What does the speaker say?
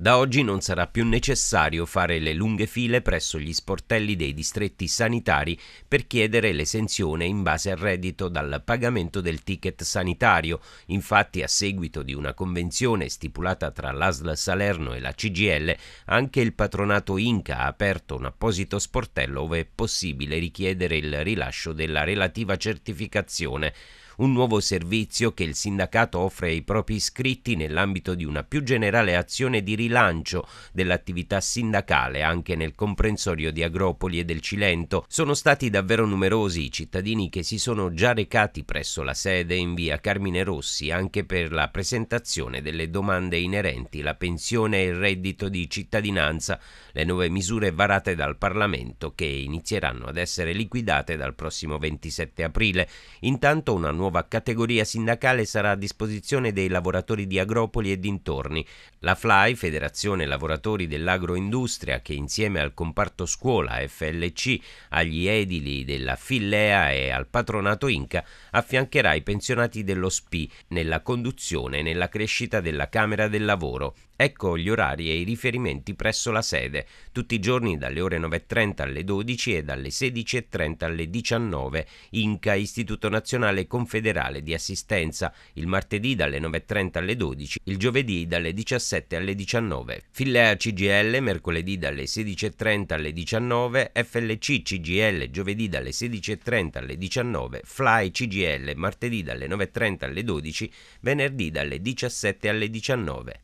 Da oggi non sarà più necessario fare le lunghe file presso gli sportelli dei distretti sanitari per chiedere l'esenzione in base al reddito dal pagamento del ticket sanitario. Infatti, a seguito di una convenzione stipulata tra l'ASL Salerno e la CGL, anche il patronato Inca ha aperto un apposito sportello dove è possibile richiedere il rilascio della relativa certificazione un nuovo servizio che il sindacato offre ai propri iscritti nell'ambito di una più generale azione di rilancio dell'attività sindacale anche nel comprensorio di Agropoli e del Cilento. Sono stati davvero numerosi i cittadini che si sono già recati presso la sede in via Carmine Rossi anche per la presentazione delle domande inerenti la pensione e il reddito di cittadinanza, le nuove misure varate dal Parlamento che inizieranno ad essere liquidate dal prossimo 27 aprile. Intanto una nuova nuova categoria sindacale sarà a disposizione dei lavoratori di Agropoli e dintorni. La FLAI, Federazione Lavoratori dell'Agroindustria, che insieme al comparto scuola FLC, agli edili della Fillea e al patronato Inca, affiancherà i pensionati dello SPI nella conduzione e nella crescita della Camera del Lavoro. Ecco gli orari e i riferimenti presso la sede, tutti i giorni dalle ore 9.30 alle 12 e dalle 16.30 alle 19, INCA, Istituto Nazionale Confederale di Assistenza, il martedì dalle 9.30 alle 12, il giovedì dalle 17 alle 19, Fillea CGL mercoledì dalle 16.30 alle 19, FLC CGL giovedì dalle 16.30 alle 19, Fly CGL martedì dalle 9.30 alle 12, venerdì dalle 17 alle 19.